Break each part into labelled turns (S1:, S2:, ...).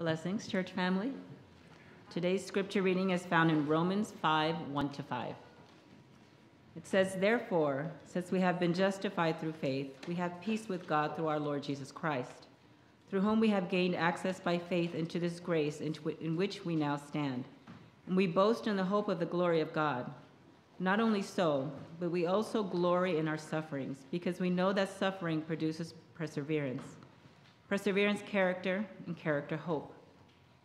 S1: Blessings, church family. Today's scripture reading is found in Romans 5 1 to 5. It says, Therefore, since we have been justified through faith, we have peace with God through our Lord Jesus Christ, through whom we have gained access by faith into this grace in which we now stand. And we boast in the hope of the glory of God. Not only so, but we also glory in our sufferings, because we know that suffering produces perseverance. Perseverance, character, and character, hope.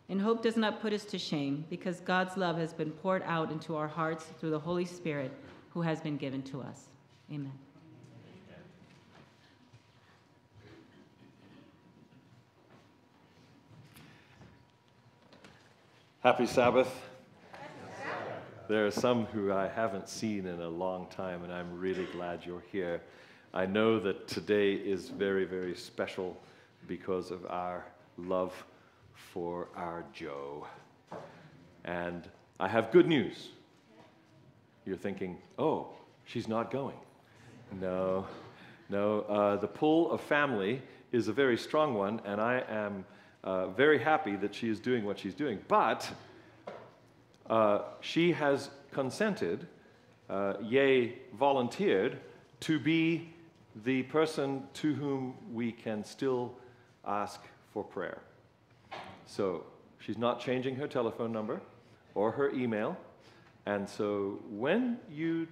S1: And hope does not put us to shame, because God's love has been poured out into our hearts through the Holy Spirit who has been given to us. Amen.
S2: Happy Sabbath. There are some who I haven't seen in a long time, and I'm really glad you're here. I know that today is very, very special because of our love for our Joe. And I have good news. You're thinking, oh, she's not going. No, no. Uh, the pull of family is a very strong one, and I am uh, very happy that she is doing what she's doing. But uh, she has consented, uh, yea, volunteered, to be the person to whom we can still ask for prayer. So she's not changing her telephone number or her email. And so when you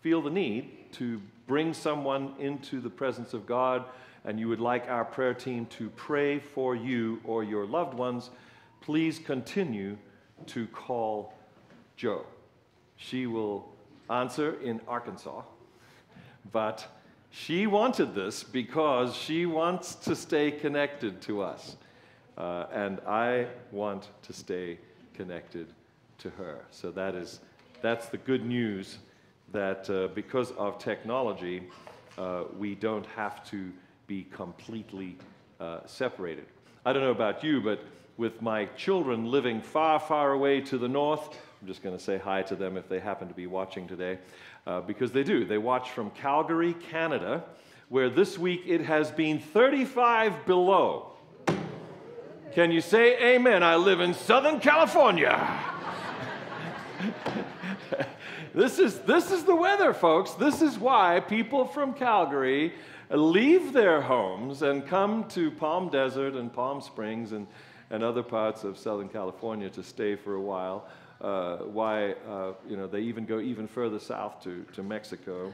S2: feel the need to bring someone into the presence of God and you would like our prayer team to pray for you or your loved ones, please continue to call Joe. She will answer in Arkansas, but she wanted this because she wants to stay connected to us. Uh, and I want to stay connected to her. So that is, that's the good news that uh, because of technology, uh, we don't have to be completely uh, separated. I don't know about you, but with my children living far, far away to the north, I'm just going to say hi to them if they happen to be watching today, uh, because they do. They watch from Calgary, Canada, where this week it has been 35 below. Can you say amen? I live in Southern California. this, is, this is the weather, folks. This is why people from Calgary leave their homes and come to Palm Desert and Palm Springs and, and other parts of Southern California to stay for a while. Uh, why uh, you know, they even go even further south to, to Mexico.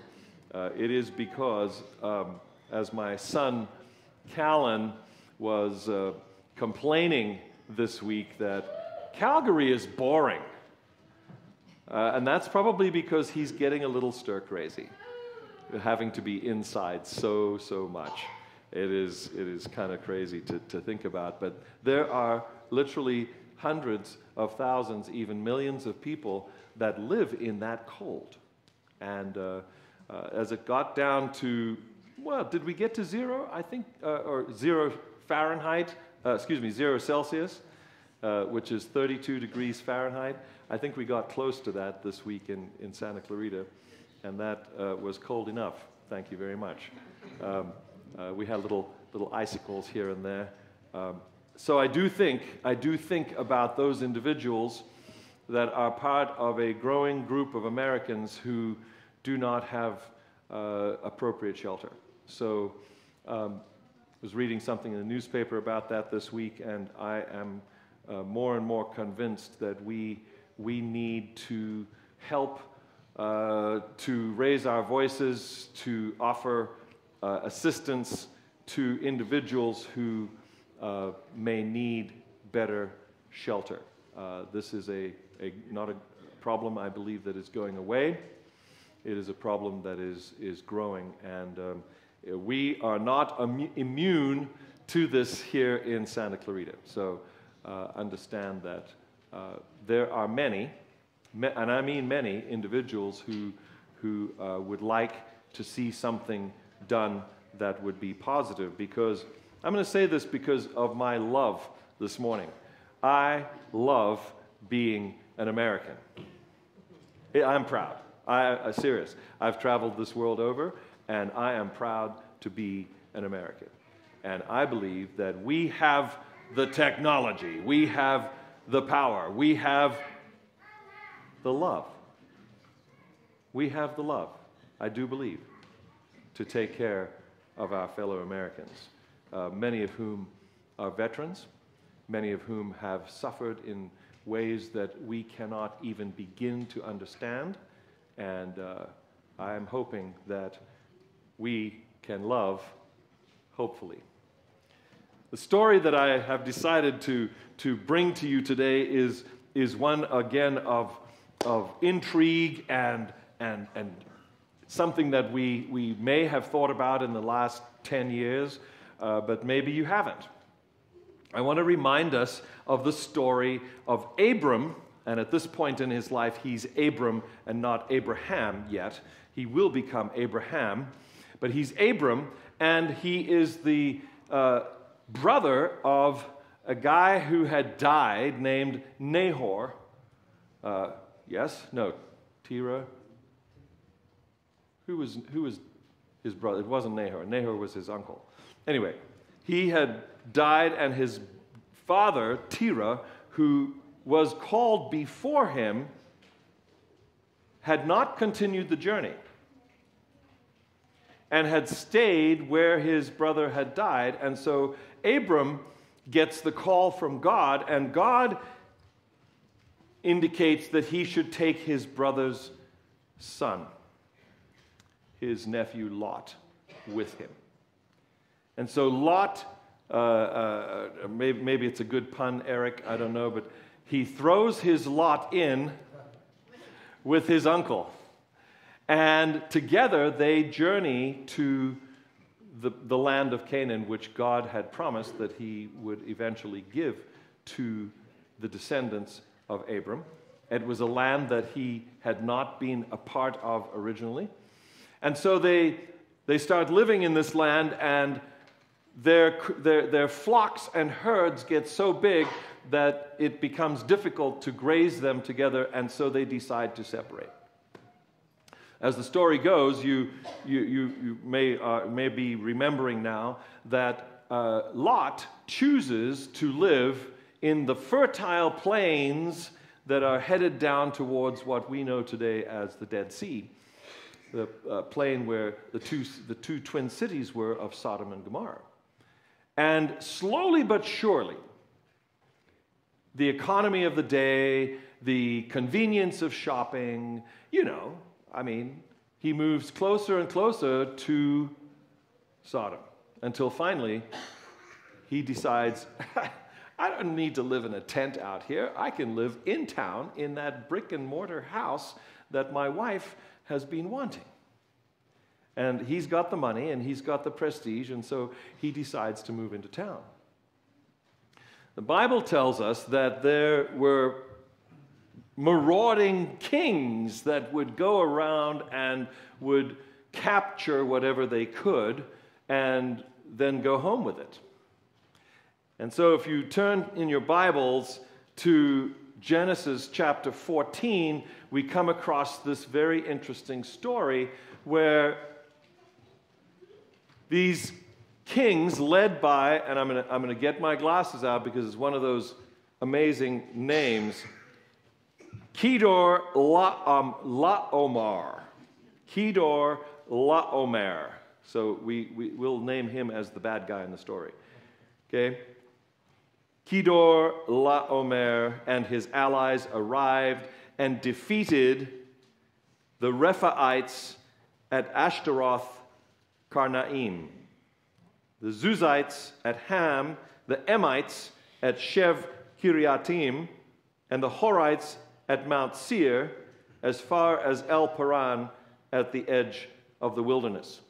S2: Uh, it is because, um, as my son Callan was complaining this week that Calgary is boring. Uh, and that's probably because he's getting a little stir crazy, having to be inside so, so much. It is, it is kind of crazy to, to think about. But there are literally hundreds of thousands, even millions of people that live in that cold. And uh, uh, as it got down to, well, did we get to zero? I think, uh, or zero Fahrenheit uh, excuse me, zero Celsius, uh, which is 32 degrees Fahrenheit. I think we got close to that this week in, in Santa Clarita, and that uh, was cold enough. Thank you very much. Um, we had little, little icicles here and there. Um, so I do think, I do think about those individuals that are part of a growing group of Americans who do not have uh, appropriate shelter. So um, was reading something in the newspaper about that this week, and I am uh, more and more convinced that we, we need to help uh, to raise our voices, to offer uh, assistance to individuals who uh, may need better shelter. Uh, this is a, a, not a problem I believe that is going away. It is a problem that is, is growing, and um, we are not immune to this here in Santa Clarita. So uh, understand that uh, there are many, and I mean many, individuals who, who uh, would like to see something done that would be positive. Because I'm going to say this because of my love this morning. I love being an American. I'm proud. I, am serious. I've traveled this world over, and I am proud to be an American. And I believe that we have the technology, we have the power, we have the love. We have the love, I do believe, to take care of our fellow Americans, uh, many of whom are veterans, many of whom have suffered in ways that we cannot even begin to understand. And uh, I am hoping that we can love, hopefully. The story that I have decided to, to bring to you today is, is one, again, of, of intrigue and, and, and something that we, we may have thought about in the last 10 years, uh, but maybe you haven't. I want to remind us of the story of Abram, and at this point in his life, he's Abram and not Abraham yet. He will become Abraham, but he's Abram, and he is the uh, brother of a guy who had died named Nahor. Uh, yes? No. Terah? Who was, who was his brother? It wasn't Nahor. Nahor was his uncle. Anyway, he had died, and his father, Terah, who was called before him, had not continued the journey and had stayed where his brother had died. And so Abram gets the call from God, and God indicates that he should take his brother's son, his nephew Lot, with him. And so Lot uh, uh, maybe, maybe it's a good pun, Eric, I don't know, but he throws his lot in with his uncle. And together they journey to the, the land of Canaan, which God had promised that he would eventually give to the descendants of Abram. It was a land that he had not been a part of originally. And so they, they start living in this land, and their, their, their flocks and herds get so big that it becomes difficult to graze them together, and so they decide to separate. As the story goes, you, you, you, you may, uh, may be remembering now that uh, Lot chooses to live in the fertile plains that are headed down towards what we know today as the Dead Sea, the uh, plain where the two, the two twin cities were of Sodom and Gomorrah. And slowly but surely, the economy of the day, the convenience of shopping, you know, I mean, he moves closer and closer to Sodom until finally he decides, I don't need to live in a tent out here. I can live in town in that brick and mortar house that my wife has been wanting. And he's got the money and he's got the prestige, and so he decides to move into town. The Bible tells us that there were marauding kings that would go around and would capture whatever they could and then go home with it. And so, if you turn in your Bibles to Genesis chapter 14, we come across this very interesting story where these kings, led by, and I'm going to I'm going to get my glasses out because it's one of those amazing names, Kedor La, um, Laomer. Kedor Laomer. So we, we, will name him as the bad guy in the story. Okay? Kedor Laomer and his allies arrived and defeated the Rephaites at Ashtaroth Karnaim, the Zuzites at Ham, the Emites at Shev Kiriatim, and the Horites at Mount Seir, as far as El Paran at the edge of the wilderness.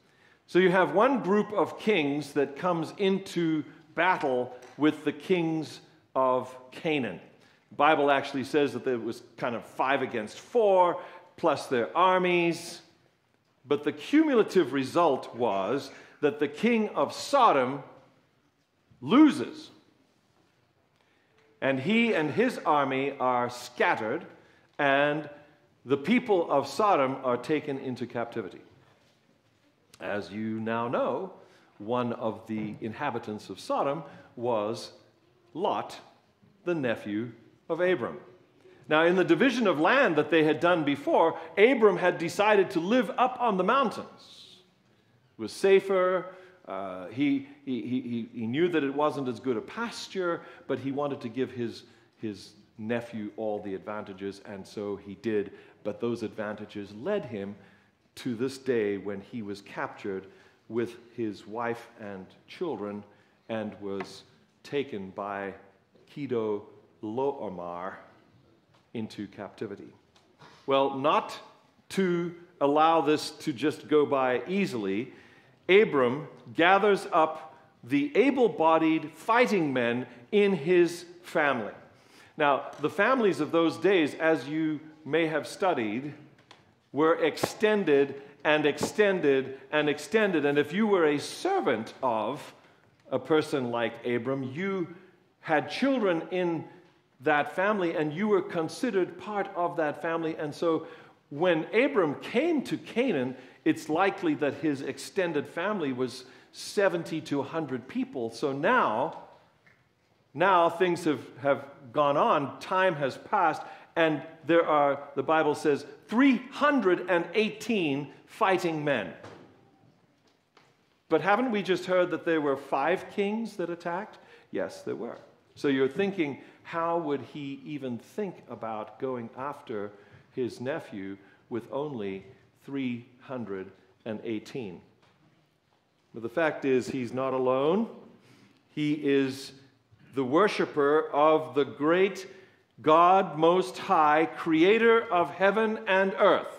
S2: So you have one group of kings that comes into battle with the kings of Canaan. The Bible actually says that there was kind of five against four, plus their armies. But the cumulative result was that the king of Sodom loses. And he and his army are scattered, and the people of Sodom are taken into captivity. As you now know, one of the inhabitants of Sodom was Lot, the nephew of Abram. Now, in the division of land that they had done before, Abram had decided to live up on the mountains. It was safer. Uh, he, he, he, he knew that it wasn't as good a pasture, but he wanted to give his, his nephew all the advantages, and so he did. But those advantages led him to this day when he was captured with his wife and children and was taken by Kedo Loomar into captivity. Well, not to allow this to just go by easily, Abram gathers up the able bodied fighting men in his family. Now, the families of those days, as you may have studied, were extended and extended and extended. And if you were a servant of a person like Abram, you had children in that family and you were considered part of that family. And so when Abram came to Canaan, it's likely that his extended family was 70 to 100 people. So now, now things have, have gone on, time has passed, and there are, the Bible says, 318 fighting men. But haven't we just heard that there were five kings that attacked? Yes, there were. So you're thinking, how would he even think about going after his nephew with only 318? But the fact is, he's not alone. He is the worshiper of the great God Most High, creator of heaven and earth.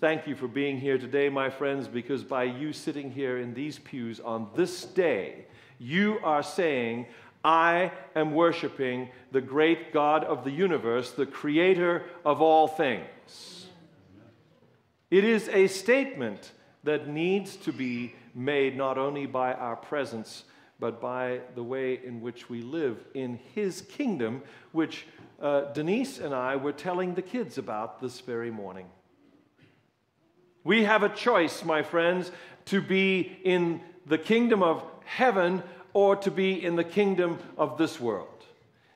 S2: Thank you for being here today, my friends, because by you sitting here in these pews on this day, you are saying, I am worshiping the great God of the universe, the creator of all things. It is a statement that needs to be made not only by our presence, but by the way in which we live in His kingdom, which uh, Denise and I were telling the kids about this very morning. We have a choice, my friends, to be in the kingdom of heaven or to be in the kingdom of this world.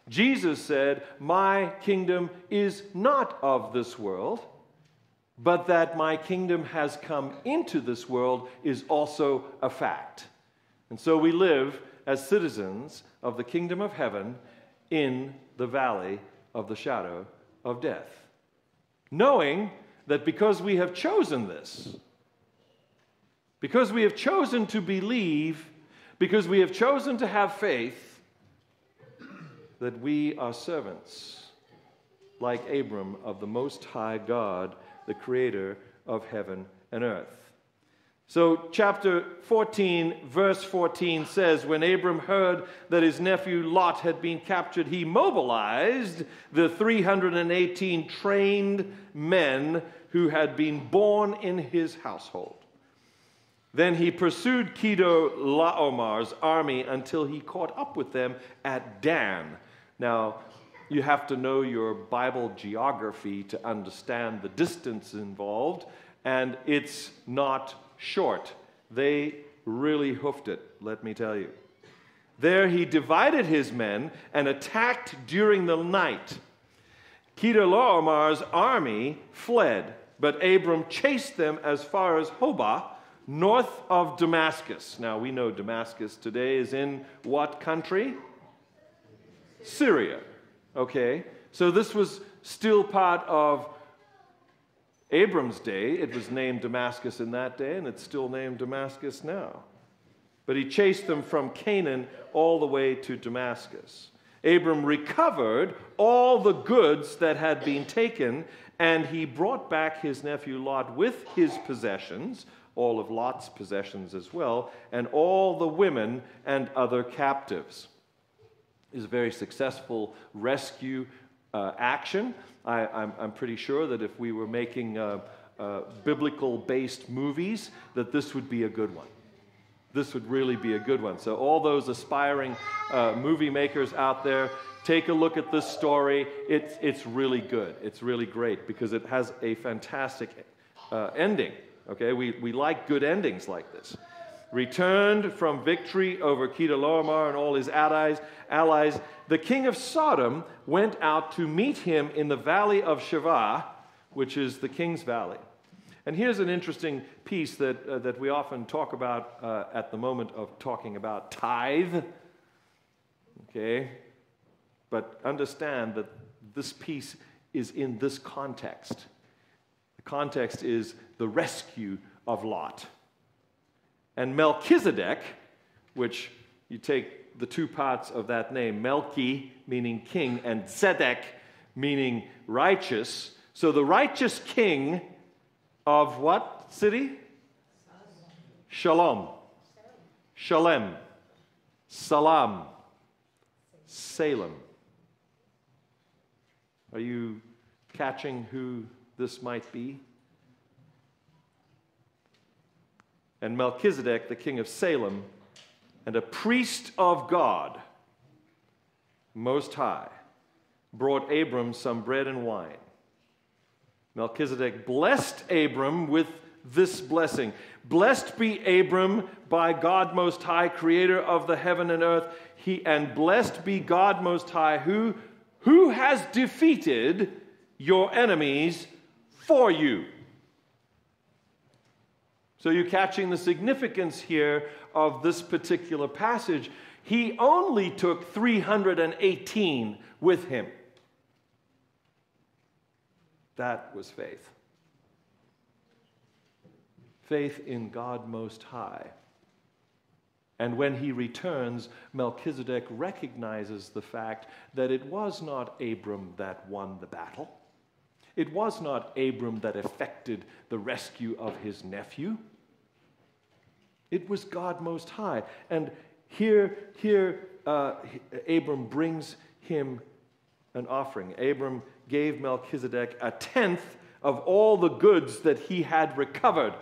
S2: Jesus said, My kingdom is not of this world, but that my kingdom has come into this world is also a fact. And so we live as citizens of the kingdom of heaven in the valley of the shadow of death. Knowing that because we have chosen this, because we have chosen to believe because we have chosen to have faith that we are servants like Abram of the Most High God, the creator of heaven and earth. So, chapter 14, verse 14 says When Abram heard that his nephew Lot had been captured, he mobilized the 318 trained men who had been born in his household. Then he pursued Kedorlaomer's army until he caught up with them at Dan. Now, you have to know your Bible geography to understand the distance involved, and it's not short. They really hoofed it, let me tell you. There he divided his men and attacked during the night. Kedorlaomer's army fled, but Abram chased them as far as Hobah north of Damascus. Now, we know Damascus today is in what country? Syria. Okay? So this was still part of Abram's day. It was named Damascus in that day, and it's still named Damascus now. But he chased them from Canaan all the way to Damascus. Abram recovered all the goods that had been taken, and he brought back his nephew Lot with his possessions, all of Lot's possessions as well, and all the women and other captives. Is a very successful rescue uh, action. I, am pretty sure that if we were making uh, uh, biblical based movies, that this would be a good one. This would really be a good one. So, all those aspiring uh, movie makers out there, take a look at this story. It's, it's really good. It's really great because it has a fantastic uh, ending. Okay, we, we like good endings like this. returned from victory over Chedorlaomer and all his allies, allies, the king of Sodom went out to meet him in the valley of Shaveh, which is the king's valley. And here's an interesting piece that, uh, that we often talk about uh, at the moment of talking about tithe. Okay? But understand that this piece is in this context. Context is the rescue of Lot. And Melchizedek, which you take the two parts of that name, Melchi, meaning king, and Zedek, meaning righteous. So the righteous king of what city? Shalom. Shalem. Salam. Salem. Are you catching who this might be? And Melchizedek, the king of Salem, and a priest of God, Most High, brought Abram some bread and wine. Melchizedek blessed Abram with this blessing Blessed be Abram by God Most High, creator of the heaven and earth. He, and blessed be God Most High, who, who has defeated your enemies for you. So you're catching the significance here of this particular passage. He only took 318 with him. That was faith. Faith in God Most High. And when he returns, Melchizedek recognizes the fact that it was not Abram that won the battle. It was not Abram that effected the rescue of his nephew. It was God Most High. And here, here uh, Abram brings him an offering. Abram gave Melchizedek a tenth of all the goods that he had recovered.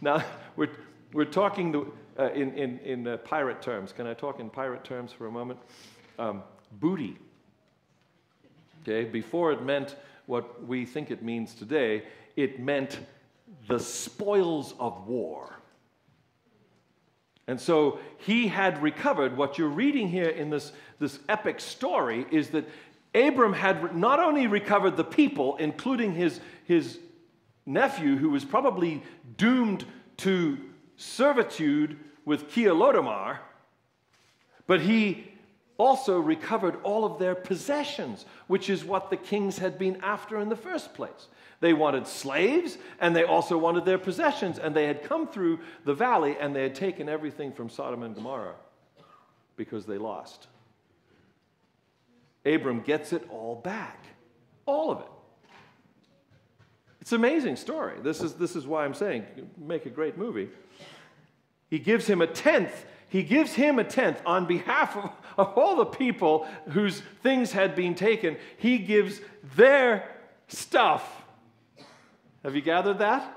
S2: Now, we're, we're talking the, uh, in, in, in uh, pirate terms. Can I talk in pirate terms for a moment? Um, booty. Okay, before it meant what we think it means today, it meant the spoils of war. And so he had recovered. What you're reading here in this, this epic story is that Abram had not only recovered the people, including his, his nephew, who was probably doomed to servitude with Chedorlaomer, but he also recovered all of their possessions, which is what the kings had been after in the first place. They wanted slaves and they also wanted their possessions, and they had come through the valley and they had taken everything from Sodom and Gomorrah because they lost. Abram gets it all back, all of it. It's an amazing story. This is, this is why I'm saying make a great movie. He gives him a tenth. He gives him a tenth on behalf of, of all the people whose things had been taken. He gives their stuff. Have you gathered that?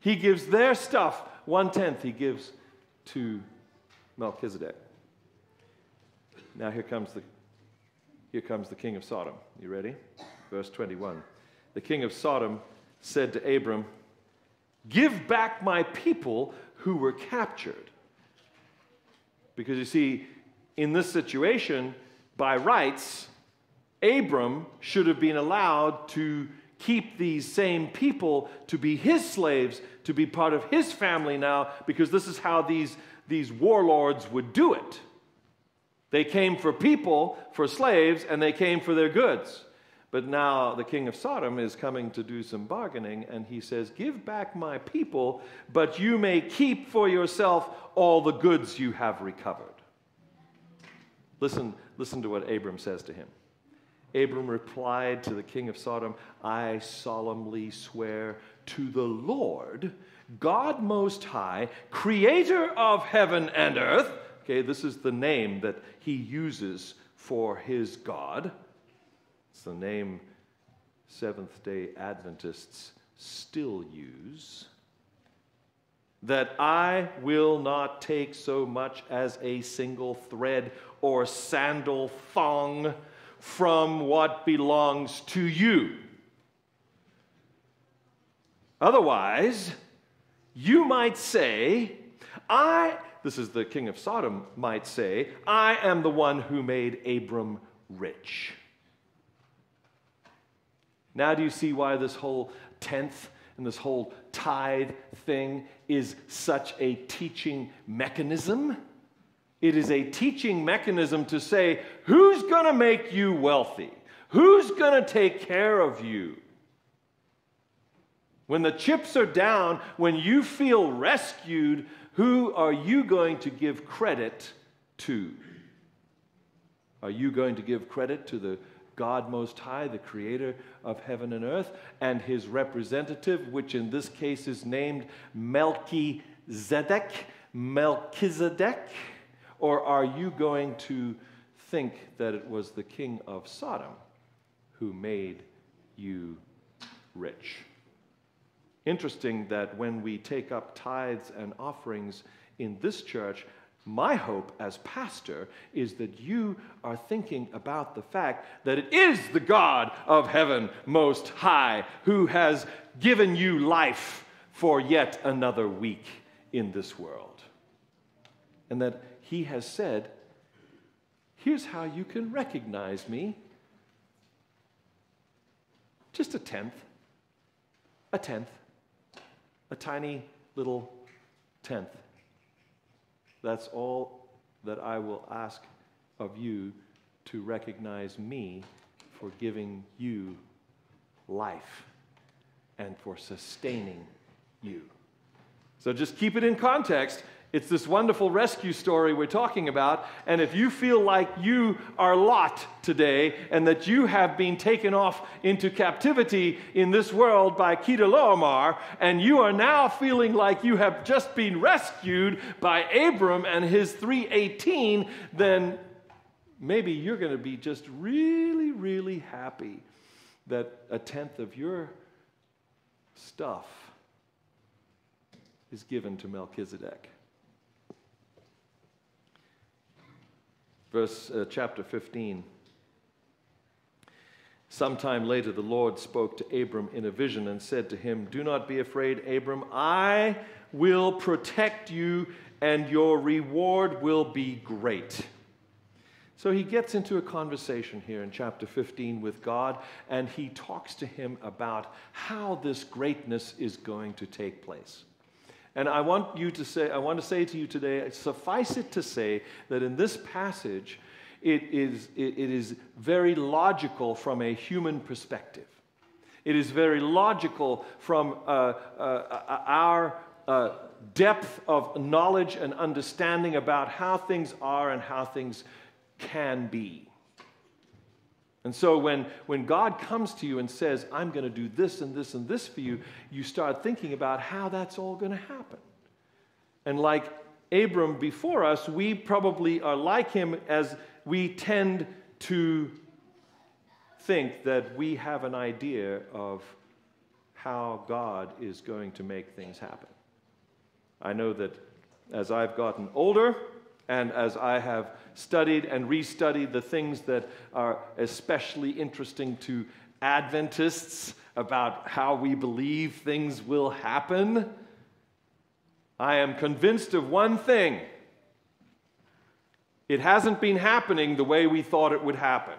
S2: He gives their stuff. One tenth he gives to Melchizedek. Now here comes the here comes the king of Sodom. You ready? Verse 21. The king of Sodom said to Abram, Give back my people who were captured. Because you see, in this situation, by rights, Abram should have been allowed to keep these same people to be his slaves, to be part of his family now, because this is how these, these warlords would do it. They came for people, for slaves, and they came for their goods. But now the king of Sodom is coming to do some bargaining, and he says, Give back my people, but you may keep for yourself all the goods you have recovered. Listen, listen to what Abram says to him. Abram replied to the king of Sodom, I solemnly swear to the Lord, God Most High, creator of heaven and earth Okay, this is the name that he uses for his God. It's the name Seventh day Adventists still use. That I will not take so much as a single thread or sandal thong from what belongs to you. Otherwise, you might say, I this is the king of Sodom, might say, I am the one who made Abram rich. Now, do you see why this whole tenth and this whole tithe thing is such a teaching mechanism? It is a teaching mechanism to say, who's going to make you wealthy? Who's going to take care of you? When the chips are down, when you feel rescued, who are you going to give credit to? Are you going to give credit to the God Most High, the creator of heaven and earth, and his representative, which in this case is named Melchizedek? Melchizedek? Or are you going to think that it was the king of Sodom who made you rich? Interesting that when we take up tithes and offerings in this church, my hope as pastor is that you are thinking about the fact that it is the God of heaven most high who has given you life for yet another week in this world. And that he has said, Here's how you can recognize me. Just a tenth. A tenth a tiny little tenth. That's all that I will ask of you to recognize me for giving you life and for sustaining you. So just keep it in context. It's this wonderful rescue story we're talking about. And if you feel like you are Lot today and that you have been taken off into captivity in this world by Chedorlaomer, and you are now feeling like you have just been rescued by Abram and his 318, then maybe you're going to be just really, really happy that a tenth of your stuff is given to Melchizedek. Verse uh, chapter 15. Sometime later, the Lord spoke to Abram in a vision and said to him, Do not be afraid, Abram. I will protect you, and your reward will be great. So he gets into a conversation here in chapter 15 with God, and he talks to him about how this greatness is going to take place. And I want you to say, I want to say to you today, suffice it to say that in this passage, it is, it, is very logical from a human perspective. It is very logical from uh, uh, uh our uh, depth of knowledge and understanding about how things are and how things can be. And so when, when God comes to you and says, I'm going to do this and this and this for you, you start thinking about how that's all going to happen. And like Abram before us, we probably are like him as we tend to think that we have an idea of how God is going to make things happen. I know that as I've gotten older, and as I have studied and restudied the things that are especially interesting to Adventists about how we believe things will happen, I am convinced of one thing it hasn't been happening the way we thought it would happen.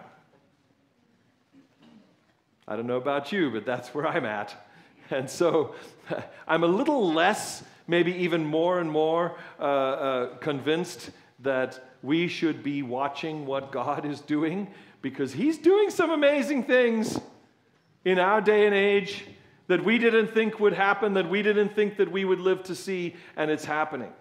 S2: I don't know about you, but that's where I'm at. And so I'm a little less maybe even more and more uh, uh, convinced that we should be watching what God is doing because He's doing some amazing things in our day and age that we didn't think would happen, that we didn't think that we would live to see, and it's happening.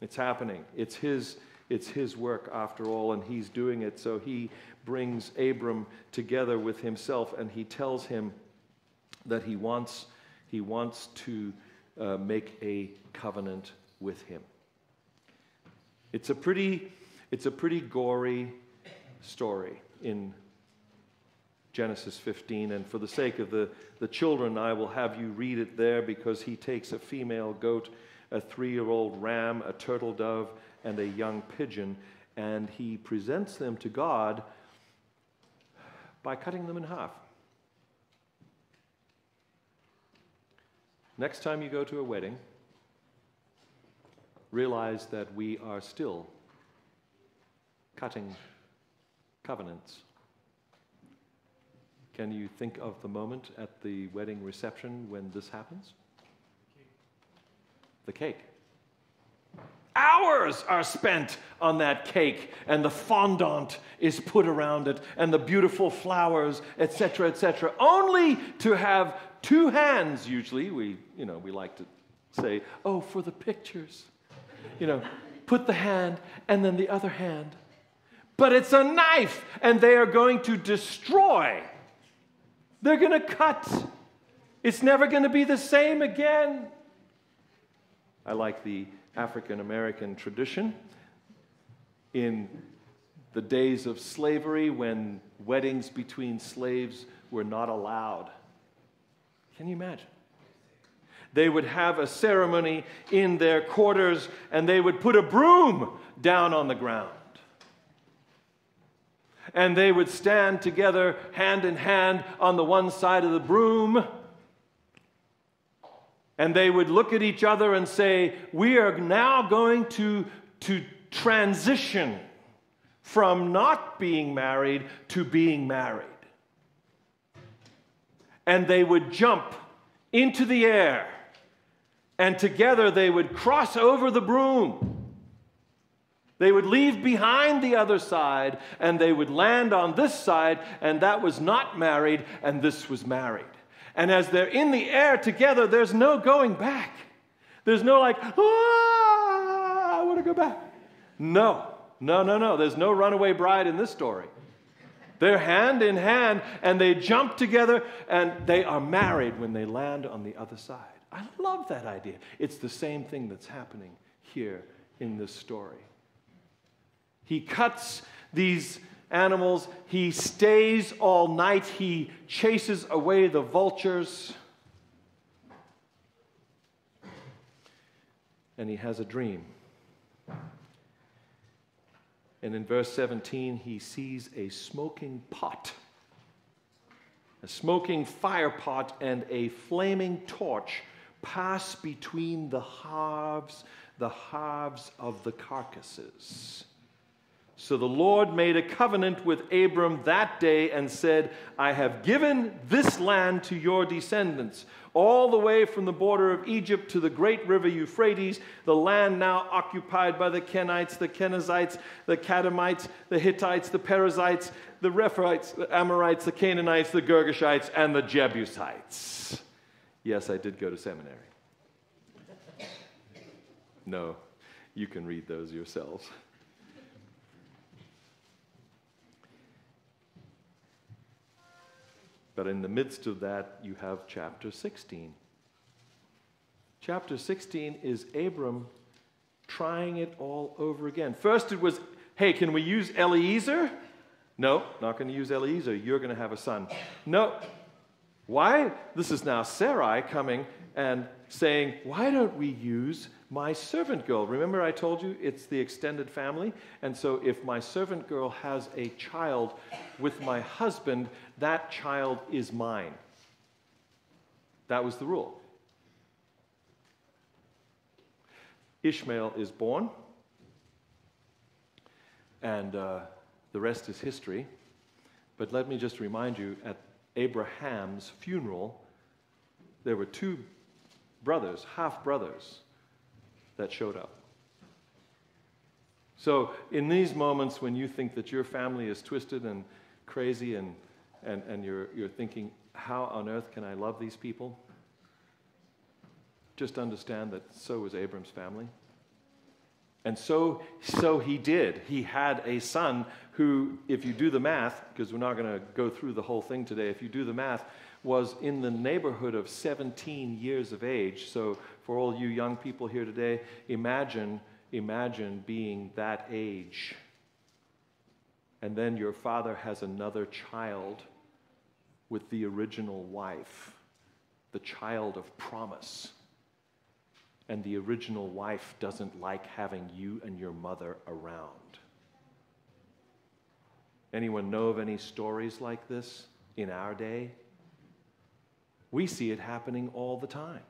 S2: It's happening. It's His, it's his work after all, and He's doing it. So He brings Abram together with Himself and He tells him that He wants he wants to uh, make a covenant with him. It's a pretty, it's a pretty gory story in Genesis 15. And for the sake of the, the children, I will have you read it there because he takes a female goat, a three year old ram, a turtle dove, and a young pigeon, and he presents them to God by cutting them in half. Next time you go to a wedding, realize that we are still cutting covenants. Can you think of the moment at the wedding reception when this happens? The cake. Hours are spent on that cake, and the fondant is put around it, and the beautiful flowers, etc., etc., only to have two hands, usually. We, you know, we like to say, oh, for the pictures. You know, put the hand and then the other hand. But it's a knife, and they are going to destroy. They're going to cut. It's never going to be the same again. I like the African American tradition. In the days of slavery, when weddings between slaves were not allowed. Can you imagine? They would have a ceremony in their quarters and they would put a broom down on the ground. And they would stand together, hand in hand, on the one side of the broom and they would look at each other and say, We are now going to, to transition from not being married to being married. And they would jump into the air, and together they would cross over the broom. They would leave behind the other side, and they would land on this side, and that was not married, and this was married. And as they're in the air together, there's no going back. There's no like, ah, I want to go back. No, no, no, no. There's no runaway bride in this story. They're hand in hand and they jump together and they are married when they land on the other side. I love that idea. It's the same thing that's happening here in this story. He cuts these animals. He stays all night. He chases away the vultures. And he has a dream. And in verse 17, he sees a smoking pot, a smoking fire pot, and a flaming torch pass between the halves, the halves of the carcasses. So the Lord made a covenant with Abram that day and said, I have given this land to your descendants, all the way from the border of Egypt to the great river Euphrates, the land now occupied by the Kenites, the Kenizzites, the Kadmonites, the Hittites, the Perizzites, the Rephaites, the Amorites, the Canaanites, the Girgashites, and the Jebusites. Yes, I did go to seminary. No, you can read those yourselves. But in the midst of that, you have chapter 16. Chapter 16 is Abram trying it all over again. First, it was, hey, can we use Eliezer? No, not going to use Eliezer. You're going to have a son. No. Why? This is now Sarai coming and saying, why don't we use my servant girl. Remember, I told you it's the extended family? And so, if my servant girl has a child with my husband, that child is mine. That was the rule. Ishmael is born, and uh, the rest is history. But let me just remind you at Abraham's funeral, there were two brothers, half brothers that showed up. So, in these moments when you think that your family is twisted and crazy and, and, and you're, you're thinking, how on earth can I love these people? Just understand that so was Abram's family. And so, so he did. He had a son who, if you do the math, because we're not going to go through the whole thing today, if you do the math, was in the neighborhood of 17 years of age. So, for all you young people here today, imagine, imagine being that age. And then your father has another child with the original wife, the child of promise. And the original wife doesn't like having you and your mother around. Anyone know of any stories like this in our day? We see it happening all the time.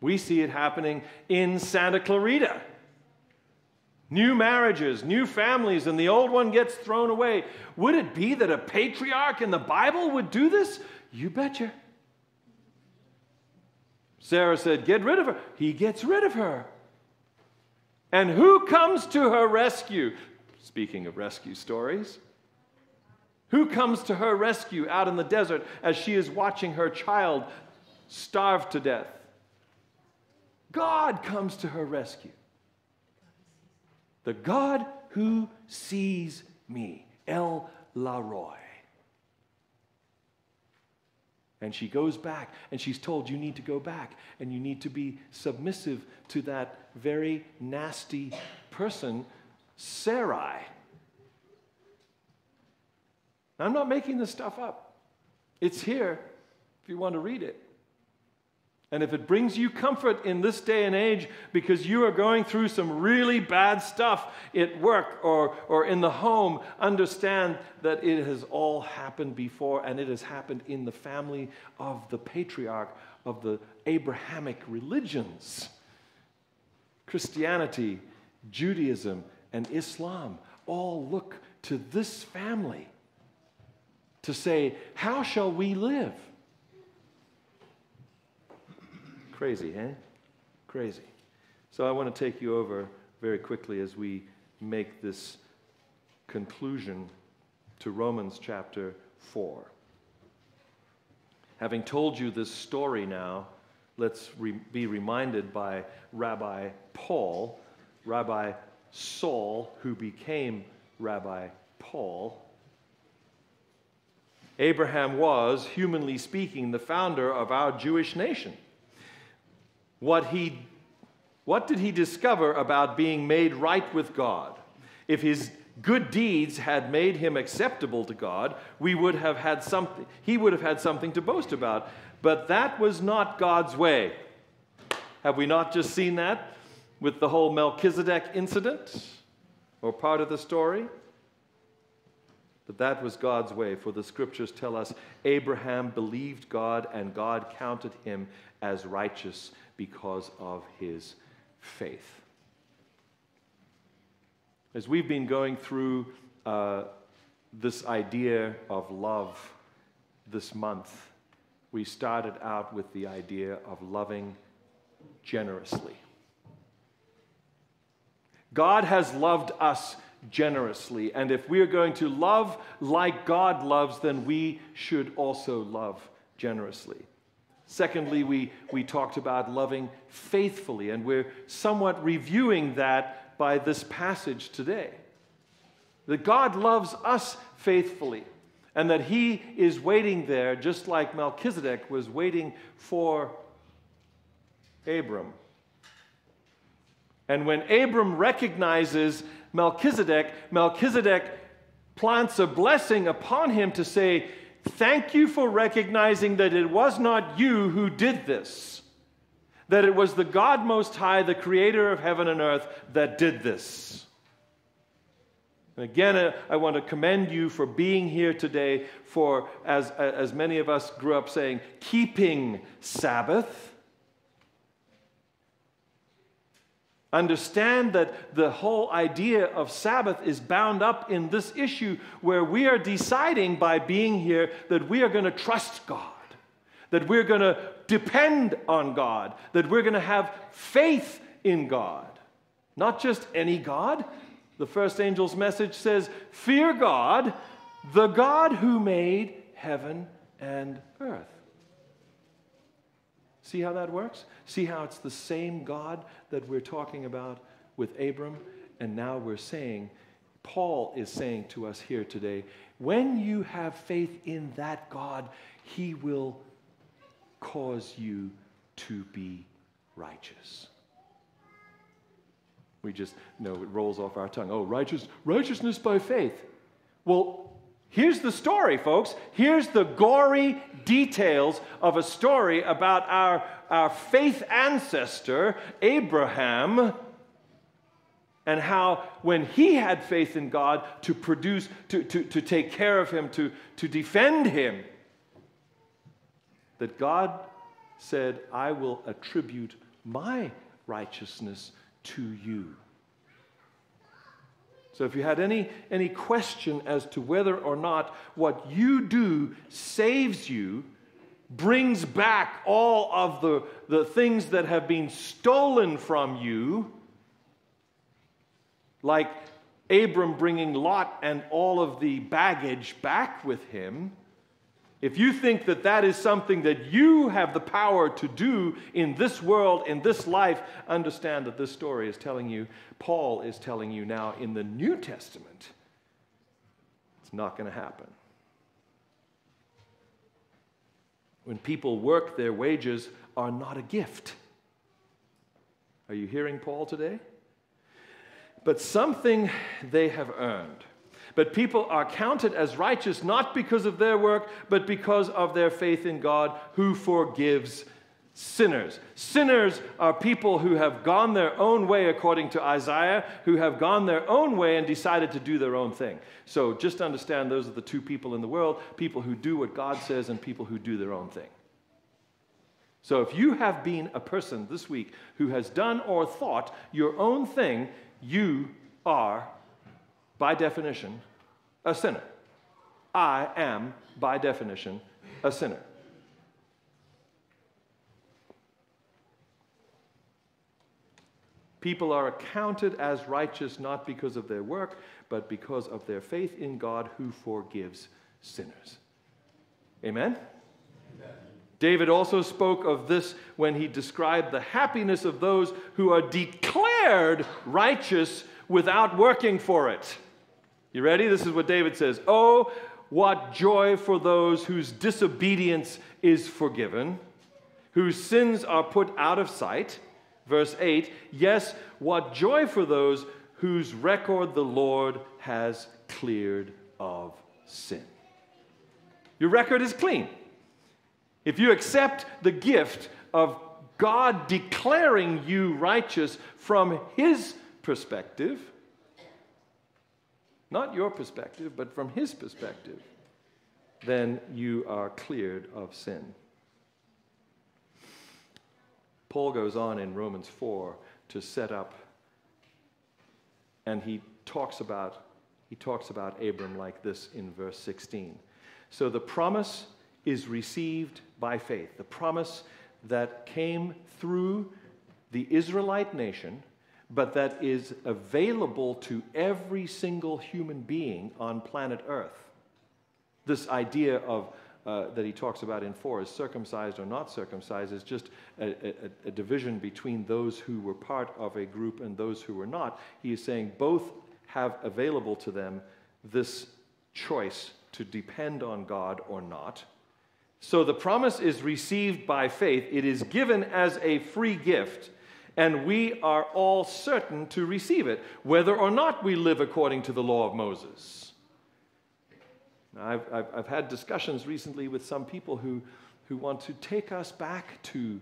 S2: We see it happening in Santa Clarita. New marriages, new families, and the old one gets thrown away. Would it be that a patriarch in the Bible would do this? You betcha. Sarah said, Get rid of her. He gets rid of her. And who comes to her rescue? Speaking of rescue stories, who comes to her rescue out in the desert as she is watching her child starve to death? God comes to her rescue. The God who sees me, El Laroy. And she goes back and she's told, You need to go back and you need to be submissive to that very nasty person, Sarai. I'm not making this stuff up. It's here if you want to read it. And if it brings you comfort in this day and age because you are going through some really bad stuff at work or, or in the home, understand that it has all happened before and it has happened in the family of the patriarch of the Abrahamic religions Christianity, Judaism, and Islam all look to this family to say, How shall we live? Crazy, eh? Crazy. So I want to take you over very quickly as we make this conclusion to Romans chapter 4. Having told you this story now, let's re- be reminded by Rabbi Paul, Rabbi Saul, who became Rabbi Paul. Abraham was, humanly speaking, the founder of our Jewish nation what, he, what did he discover about being made right with God? If his good deeds had made him acceptable to God, we would have had something, he would have had something to boast about. But that was not God's way. Have we not just seen that with the whole Melchizedek incident or part of the story? But that was God's way, for the scriptures tell us Abraham believed God and God counted him as righteous because of his faith. As we've been going through uh, this idea of love this month, we started out with the idea of loving generously. God has loved us generously, and if we are going to love like God loves, then we should also love generously. Secondly, we, we talked about loving faithfully, and we're somewhat reviewing that by this passage today. That God loves us faithfully, and that He is waiting there, just like Melchizedek was waiting for Abram. And when Abram recognizes Melchizedek, Melchizedek plants a blessing upon him to say, Thank you for recognizing that it was not you who did this, that it was the God Most High, the creator of heaven and earth, that did this. And again, uh, I want to commend you for being here today, for, as, as many of us grew up saying, keeping Sabbath Understand that the whole idea of Sabbath is bound up in this issue where we are deciding by being here that we are going to trust God, that we're going to depend on God, that we're going to have faith in God. Not just any God. The first angel's message says, Fear God, the God who made heaven and earth. See how that works? See how it's the same God that we're talking about with Abram? And now we're saying, Paul is saying to us here today, when you have faith in that God, he will cause you to be righteous. We just know it rolls off our tongue. Oh, righteous, righteousness by faith. Well, Here's the story, folks. Here's the gory details of a story about our, our faith ancestor, Abraham, and how when he had faith in God to produce, to, to, to take care of him, to, to defend him, that God said, I will attribute my righteousness to you. So, if you had any, any question as to whether or not what you do saves you, brings back all of the, the things that have been stolen from you, like Abram bringing Lot and all of the baggage back with him, if you think that that is something that you have the power to do in this world, in this life, understand that this story is telling you, Paul is telling you now in the New Testament, it's not going to happen. When people work, their wages are not a gift. Are you hearing Paul today? But something they have earned. But people are counted as righteous not because of their work, but because of their faith in God who forgives sinners. Sinners are people who have gone their own way, according to Isaiah, who have gone their own way and decided to do their own thing. So just understand those are the two people in the world people who do what God says and people who do their own thing. So if you have been a person this week who has done or thought your own thing, you are by definition, a sinner. I am, by definition, a sinner. People are accounted as righteous not because of their work, but because of their faith in God who forgives sinners. Amen? Amen? David also spoke of this when he described the happiness of those who are declared righteous without working for it. You ready? This is what David says Oh, what joy for those whose disobedience is forgiven, whose sins are put out of sight. Verse 8 Yes, what joy for those whose record the Lord has cleared of sin. Your record is clean. If you accept the gift of God declaring you righteous from His perspective, not your perspective, but from his perspective, then you are cleared of sin. Paul goes on in Romans 4 to set up, and he talks about he talks about Abram like this in verse 16. So the promise is received by faith. The promise that came through the Israelite nation but that is available to every single human being on planet Earth. This idea of uh, that he talks about in 4 is circumcised or not circumcised is just a, a, a, division between those who were part of a group and those who were not. He is saying both have available to them this choice to depend on God or not. So the promise is received by faith, it is given as a free gift and we are all certain to receive it, whether or not we live according to the law of Moses. Now, I've, I've, I've, had discussions recently with some people who, who want to take us back to,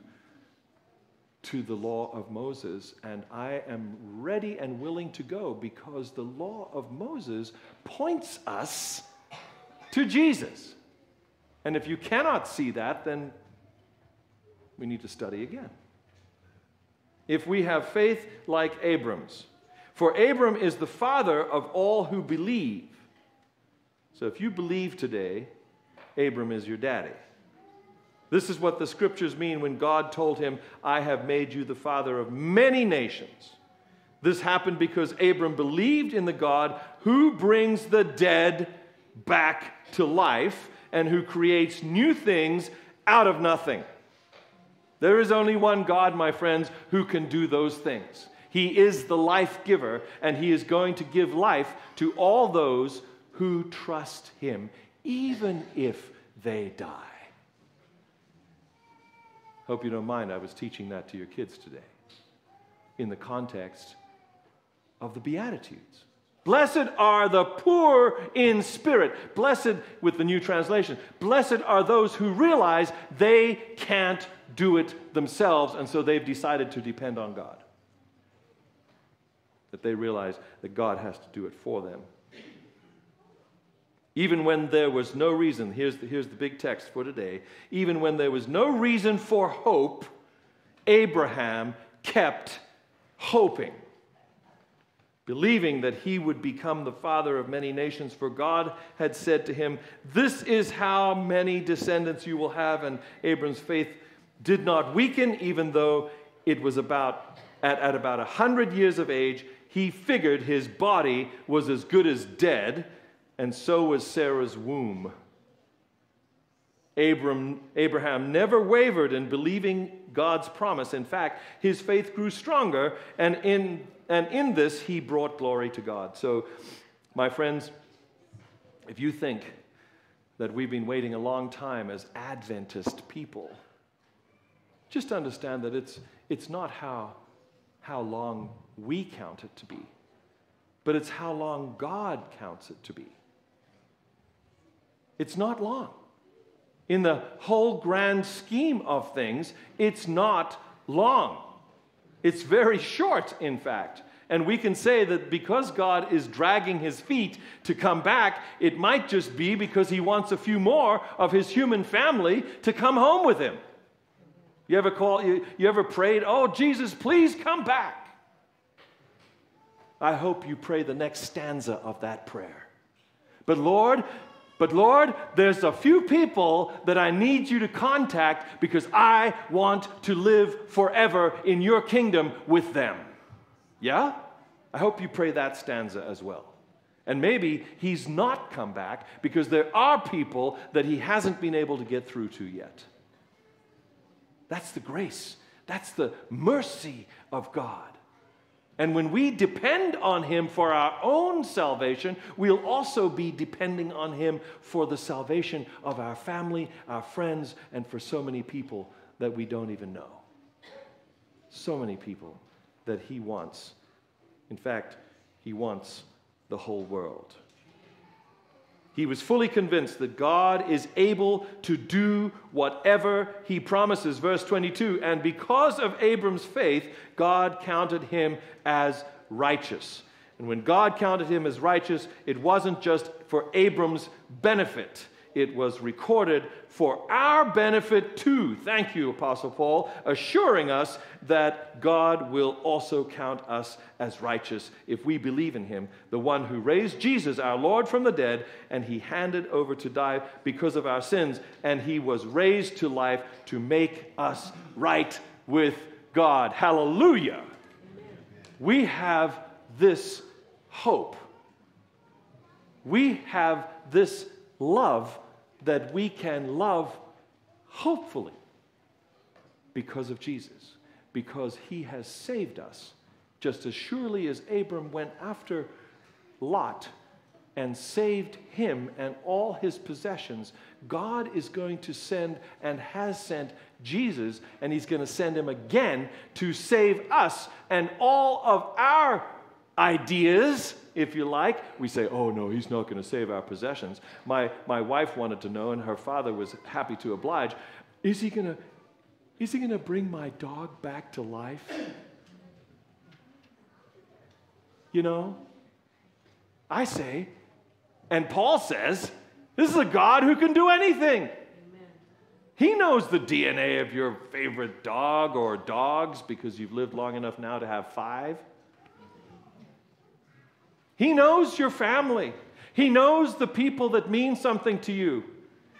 S2: to the law of Moses, and I am ready and willing to go because the law of Moses points us to Jesus. And if you cannot see that, then we need to study again if we have faith like Abram's. For Abram is the father of all who believe. So if you believe today, Abram is your daddy. This is what the scriptures mean when God told him, I have made you the father of many nations. This happened because Abram believed in the God who brings the dead back to life and who creates new things out of nothing. There is only one God, my friends, who can do those things. He is the life giver, and He is going to give life to all those who trust Him, even if they die. Hope you don't mind, I was teaching that to your kids today in the context of the Beatitudes. Blessed are the poor in spirit. Blessed, with the new translation, blessed are those who realize they can't do it themselves, and so they've decided to depend on God. That they realize that God has to do it for them. Even when there was no reason, here's the, here's the big text for today. Even when there was no reason for hope, Abraham kept hoping, believing that he would become the father of many nations, for God had said to him, This is how many descendants you will have. And Abram's faith did not weaken, even though it was about at, at about a hundred years of age, he figured his body was as good as dead, and so was Sarah's womb. Abram, Abraham never wavered in believing God's promise. In fact, his faith grew stronger, and in, and in this, he brought glory to God. So, my friends, if you think that we've been waiting a long time as Adventist people, just understand that it's, it's not how, how long we count it to be, but it's how long God counts it to be. It's not long in the whole grand scheme of things, it's not long. It's very short, in fact. And we can say that because God is dragging his feet to come back, it might just be because he wants a few more of his human family to come home with him. You ever call you, you ever prayed, "Oh Jesus, please come back." I hope you pray the next stanza of that prayer. But Lord, but Lord, there's a few people that I need you to contact because I want to live forever in your kingdom with them. Yeah? I hope you pray that stanza as well. And maybe he's not come back because there are people that he hasn't been able to get through to yet. That's the grace, that's the mercy of God. And when we depend on Him for our own salvation, we'll also be depending on Him for the salvation of our family, our friends, and for so many people that we don't even know. So many people that He wants. In fact, He wants the whole world. He was fully convinced that God is able to do whatever he promises. Verse 22 And because of Abram's faith, God counted him as righteous. And when God counted him as righteous, it wasn't just for Abram's benefit, it was recorded for our benefit too. Thank you, Apostle Paul, assuring us that God will also count us as righteous if we believe in him, the one who raised Jesus, our Lord, from the dead, and he handed over to die because of our sins, and he was raised to life to make us right with God. Hallelujah. We have this hope. We have this love that we can love hopefully because of Jesus, because he has saved us just as surely as Abram went after Lot and saved him and all his possessions, God is going to send and has sent Jesus, and he's going to send him again to save us and all of our ideas if you like. We say, oh no, he's not going to save our possessions. My, my wife wanted to know, and her father was happy to oblige. Is he going to, is he going to bring my dog back to life? You know? I say, and Paul says, this is a God who can do anything. He knows the DNA of your favorite dog or dogs because you've lived long enough now to have five. He knows your family. He knows the people that mean something to you.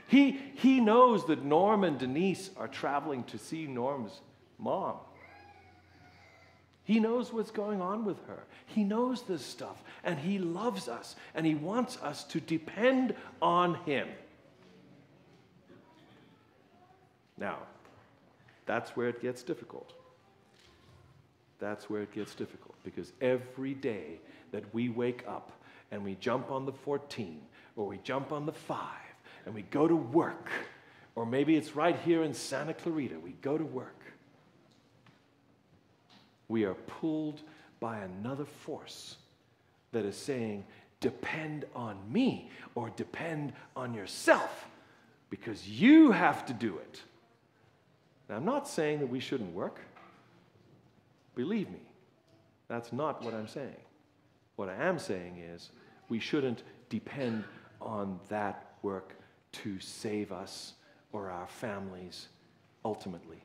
S2: He, he knows that Norm and Denise are traveling to see Norm's mom. He knows what's going on with her. He knows this stuff, and He loves us, and He wants us to depend on Him. Now, that's where it gets difficult. That's where it gets difficult because every day that we wake up and we jump on the 14 or we jump on the 5 and we go to work, or maybe it's right here in Santa Clarita, we go to work. We are pulled by another force that is saying, depend on me or depend on yourself because you have to do it. Now, I'm not saying that we shouldn't work. Believe me, that's not what I'm saying. What I am saying is we shouldn't depend on that work to save us or our families ultimately.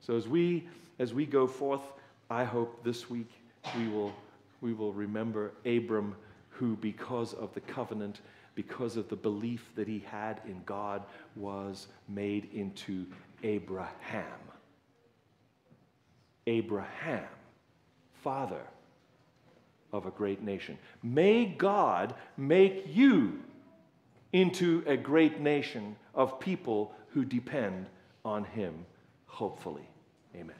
S2: So as we as we go forth, I hope this week we will we will remember Abram who because of the covenant, because of the belief that he had in God was made into Abraham. Abraham, father of a great nation. May God make you into a great nation of people who depend on him, hopefully. Amen.